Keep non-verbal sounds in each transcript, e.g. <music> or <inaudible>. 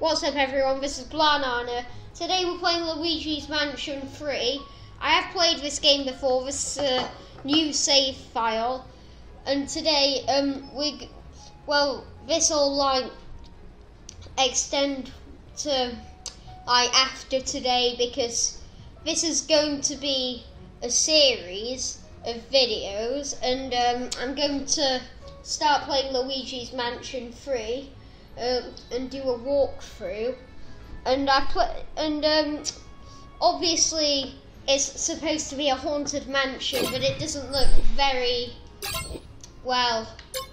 What's up everyone, this is Blahnana. Today we're playing Luigi's Mansion 3. I have played this game before, this is a new save file. And today, um, we, well, this will like extend to like after today because this is going to be a series of videos and um, I'm going to start playing Luigi's Mansion 3 um, and do a walkthrough. And I put and um, obviously it's supposed to be a haunted mansion, but it doesn't look very well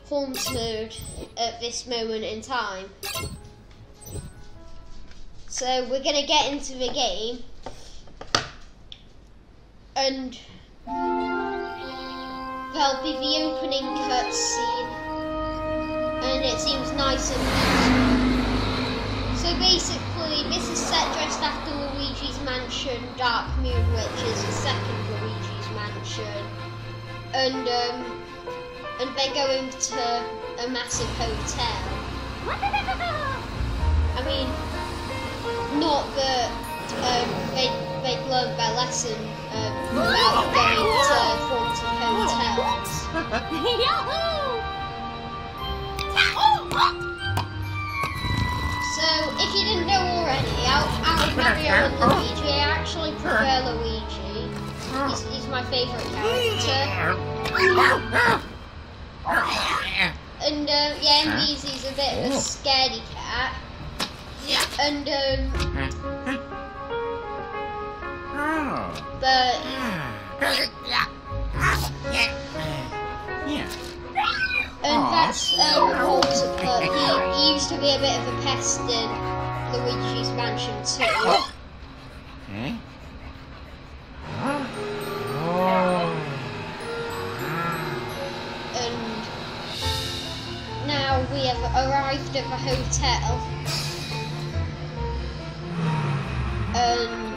haunted at this moment in time. So we're gonna get into the game and there'll be the opening cutscene and it seems nice and peaceful. So basically this is set just after Luigi's Mansion Dark Moon which is the second Luigi's Mansion and um, and they're going to a massive hotel. I mean not that um, they they learned their lesson um, about going to haunted hotels. <laughs> <laughs> didn't know already, out, out of Mario and Luigi, I actually prefer Luigi. He's, he's my favourite character. And, uh, yeah, Mweezy's a bit of a scaredy cat. And, um, but, and that's, um, Autocut. He, he used to be a bit of a pest in Luigi's Mansion too. and now we have arrived at the hotel and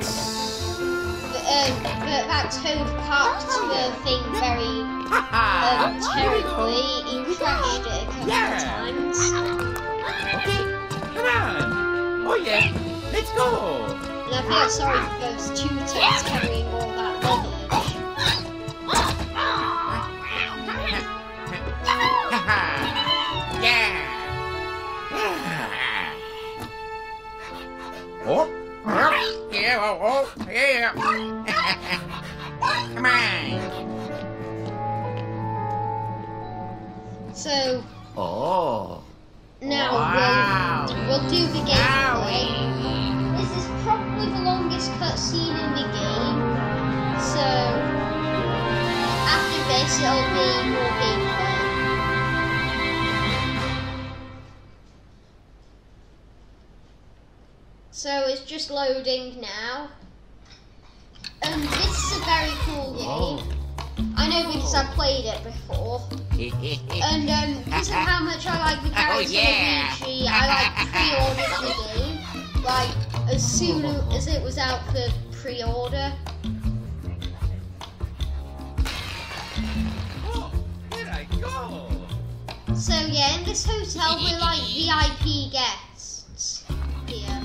um, but that toad parked the thing very um, terribly. He crashed it a couple of times. Oh yeah, let's go! And I feel sorry for those two This is probably the longest cutscene in the game. So after this, it'll be more gameplay. So it's just loading now. And this is a very cool game. I know because I've played it before. <laughs> And um, because of how much I like the <laughs> character yeah. Luigi, I like pre-ordered the game. Like as soon as it was out for pre-order. oh, here I go! So yeah, in this hotel we're like <laughs> VIP guests here.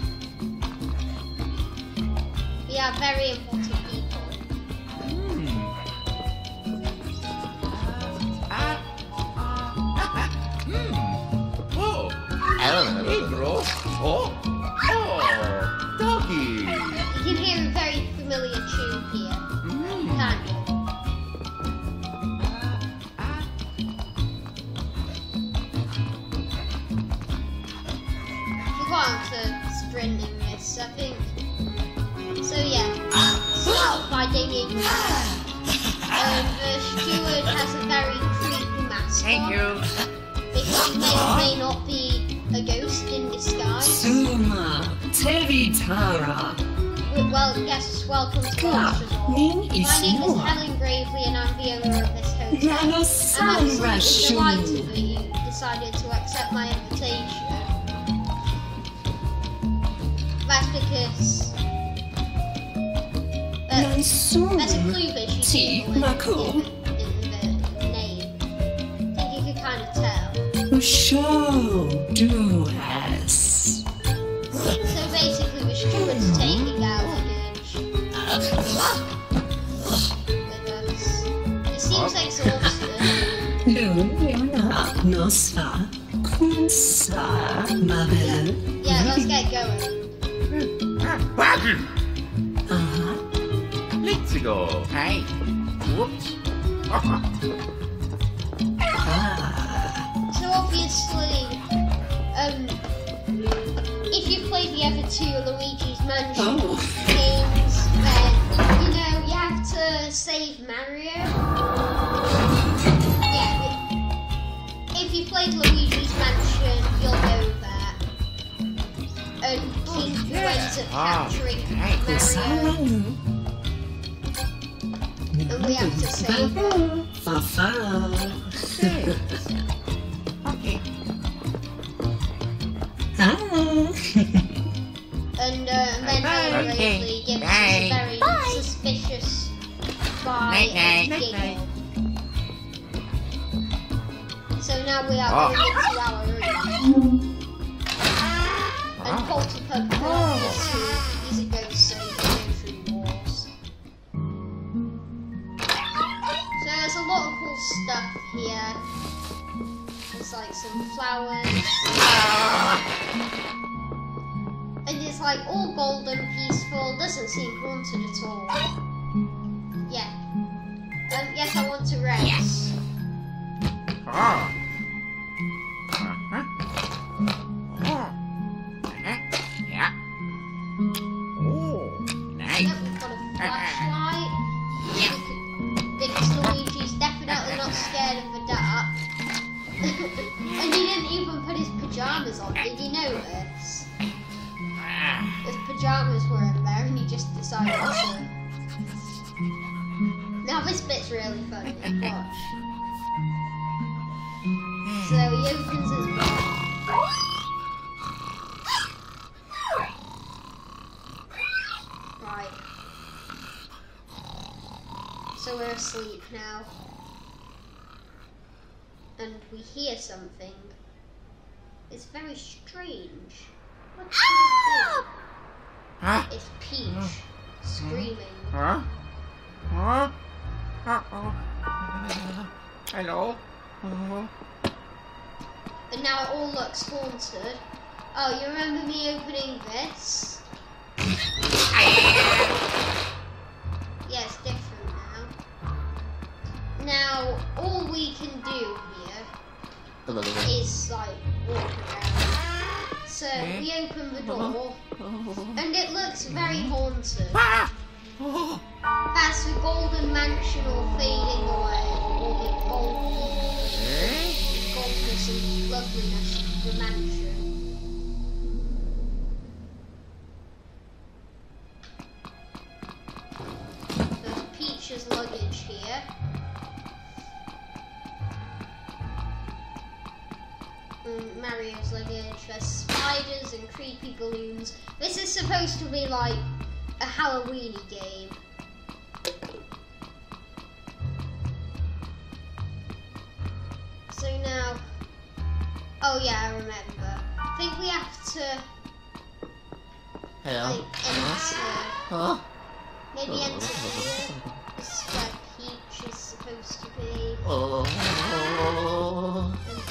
We are very important hey. Oh, oh, doggy. You can hear a very familiar tune here, Hmm. can't you? Ah, We've got to sprint this, I think. So yeah, start by digging. Um, the steward has a very creepy mask Thank you. because he may or may not be a ghost disguise. Suma, Teritara, Well, yes, welcome to Ka. Ning My name is Hellen Gravely and I'm the owner of this hotel. Nano I'm absolutely delighted that you decided to accept my invitation. That's because uh, there's a Nansum, clue that she's Ti evil in, Mako. in the name. I think you could kind of tell. Show Duas, Lumina Nosfa Kunsa Mabel. Yeah, let's get going. Wagon! Uh-huh. Let's go. Hey. Whoops. Ah. So obviously, um, if you play the other two Luigi's Mansion Oh. games, then you know you have to save Mario. Ah. Mario, Salam. and we have to save him. Fafa. Okay. Ah. And, uh, and then Bye. Okay. Ridley gives us Bye. a very suspicious bye Night, night. and Night, giggle. So now we are Oh. going into our room. And Ah. Polterpup cool stuff here. There's like some flowers. And it's like all golden, peaceful, doesn't seem haunted at all. Yeah. Um, yes, I want to rest. Ah. And he didn't even put his pajamas on, did you notice? His pajamas were in there and he just decided to. Now this bit's really funny. Watch. So he opens his bed. Right. So we're asleep now. And we hear something. It's very strange. What could it Huh? be? It's Peach screaming. Huh? Huh? Uh-oh. Hello? Uh-huh. Oh. And now it all looks haunted. Oh, you remember me opening this? <coughs> haunted. Ah! Oh. That's the golden mansion all fading away, or the gold, Eh? goldness and loveliness of the mansion. There's Peach's luggage here. Mm, Mario's luggage. There's spiders and creepy balloons. This is supposed to be like Halloweeny game. So now, oh yeah, I remember. I think we have to Hello? like enter, Huh? maybe oh. enter here. This is where Peach is supposed to be. Oh. And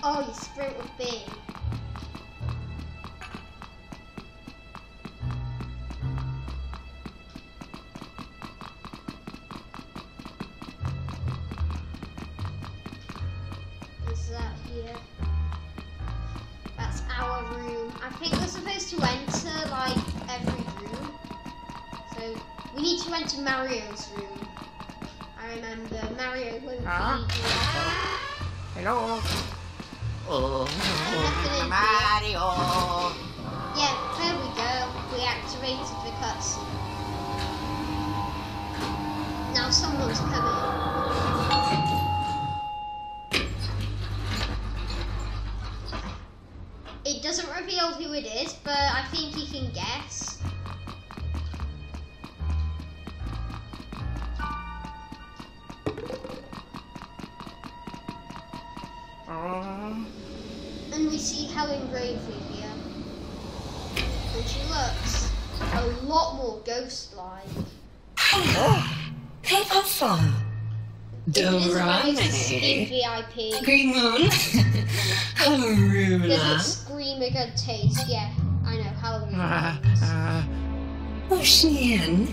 Oh, you sprint with B. Is that here? That's our room. I think we're supposed to enter like every room. So we need to enter Mario's room. I remember Mario won't ah. you. Hello? Oh. Mario. Yeah, there we go. We activated the cutscene. Now someone's coming. It doesn't reveal who it is, but I think you can guess. Gravely here. And she looks a lot more ghost-like. Hello. Paper phone. It is very Dorame. VIP. Green Moon. <laughs> Doesn't Haruna. scream a good taste. Yeah, I know. Halloween. Uh, uh, Ocean.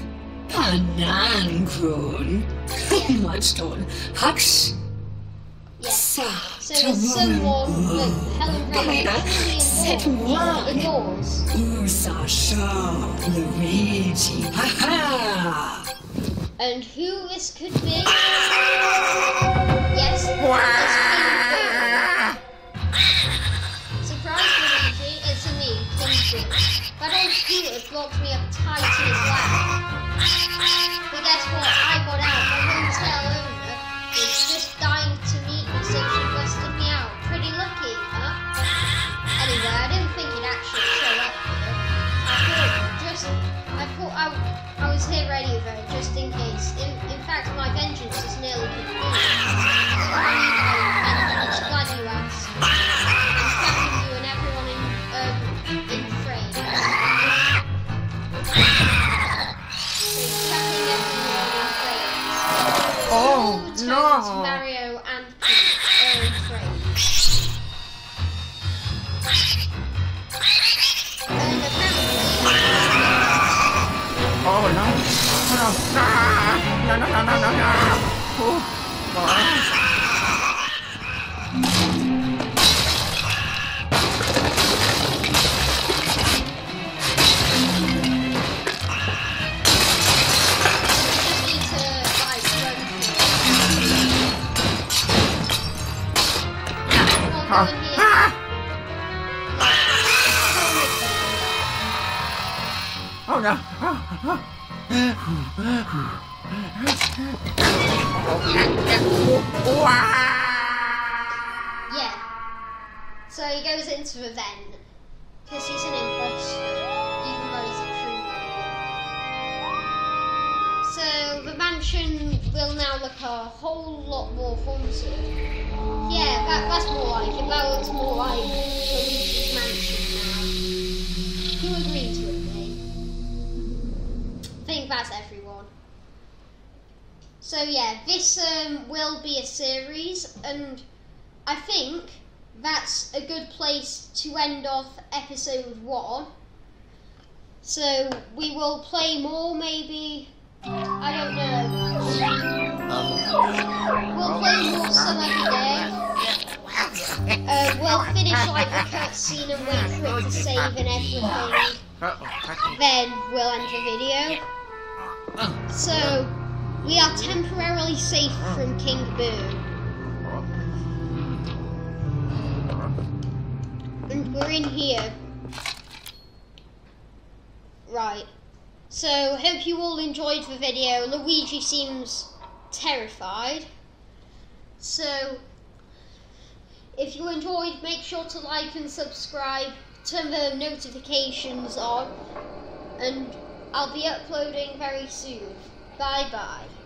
Banankroon. <laughs> Mudstone. Hux. Yeah. So there's someone that Hellen Gravely Set actually one. adores. Ursa Shaw. Luigi. Ha ha. And who this could be? Yes, it's. Surprise, Luigi, it's me, King. That old scooter blocked me up tight in his lap. But guess what? I I was here ready though, just in case. In, in fact, my vengeance is nearly complete. So I need my vengeance. Glad you asked. I'm you and everyone in, um, in frame. So trapping everyone in frame. Oh, no. Oh. just need to like run through. Come on, go in here. Ah, oh no. Yeah. So he goes into the vent because he's an imposter, even though he's a one. So the mansion will now look a whole lot more haunted. Yeah, that, that's more like it. That looks more like that's everyone. So yeah, this um, will be a series, and I think that's a good place to end off episode one. So we will play more, maybe. I don't know. We'll play more some other day. Uh, we'll finish like the cutscene and wait for it to save and everything. Then we'll end the video. So we are temporarily safe from King Boo. And we're in here. Right. So, hope you all enjoyed the video. Luigi seems terrified. So, if you enjoyed, make sure to like and subscribe. Turn the notifications on. And I'll be uploading very soon. Bye bye.